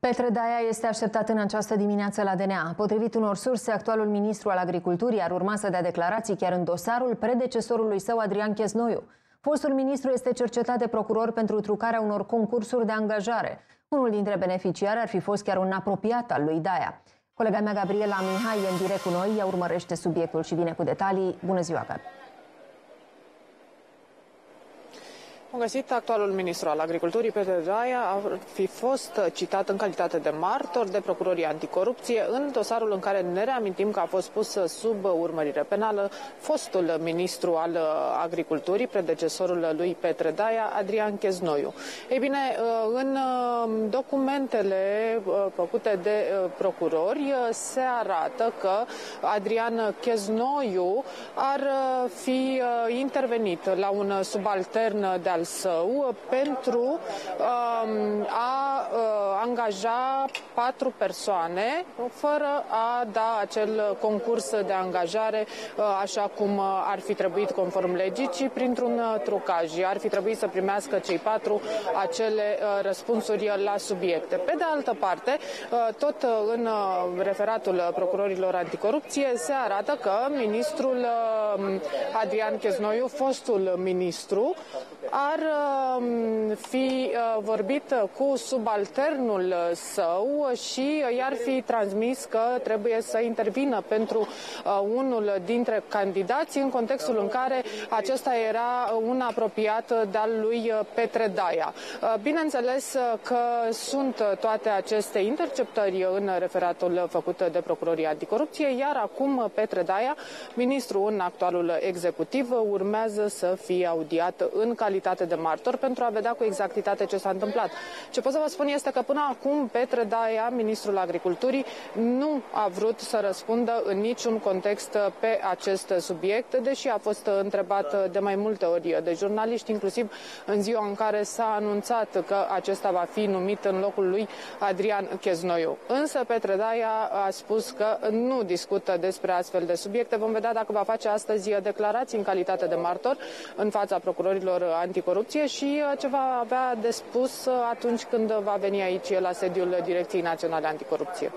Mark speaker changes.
Speaker 1: Petre Daia este așteptat în această dimineață la DNA. Potrivit unor surse, actualul ministru al agriculturii ar urma să dea declarații chiar în dosarul predecesorului său, Adrian Chesnoiu. Fostul ministru este cercetat de procuror pentru trucarea unor concursuri de angajare. Unul dintre beneficiari ar fi fost chiar un apropiat al lui Daia. Colega mea, Gabriela Mihai, e în direct cu noi, ea urmărește subiectul și vine cu detalii. Bună ziua, Gabi!
Speaker 2: Am găsit actualul ministru al agriculturii, Petre Daia, a fi fost citat în calitate de martor de procurorii anticorupție în dosarul în care ne reamintim că a fost pus sub urmărire penală fostul ministru al agriculturii, predecesorul lui Petre Daia, Adrian Cheznoiu. Ei bine, în documentele făcute de procurori se arată că Adrian Cheznoiu ar fi intervenit la un subaltern de al său pentru um, a uh, angaja patru persoane fără a da acel concurs de angajare uh, așa cum uh, ar fi trebuit conform legii, ci printr-un uh, trucaj. Ar fi trebuit să primească cei patru acele uh, răspunsuri la subiecte. Pe de altă parte, uh, tot în referatul procurorilor anticorupție se arată că ministrul Adrian Cheznoiu, fostul ministru, ar um, fi uh, vorbit cu subalternul său și i-ar fi transmis că trebuie să intervină pentru uh, unul dintre candidați în contextul în care acesta era un apropiat de-al lui Petre Daia. Uh, bineînțeles că sunt toate aceste interceptări în referatul făcut de procurorii anticorupție, iar acum Petre Daia, ministru în actualul executiv, urmează să fie audiat în calitate de martor pentru a vedea cu exactitate ce s-a întâmplat. Ce pot să vă spun este că până acum Petre Daia, ministrul agriculturii, nu a vrut să răspundă în niciun context pe acest subiect, deși a fost întrebat de mai multe ori de jurnaliști, inclusiv în ziua în care s-a anunțat că acesta va fi numit în locul lui Adrian Cheznoiu. Însă Petre Daia a spus că nu discută despre astfel de subiecte. Vom vedea dacă va face astăzi declarații în calitate de martor în fața procurorilor anticorupție și uh, ce va avea de spus uh, atunci când va veni aici la sediul Direcției Naționale Anticorupție.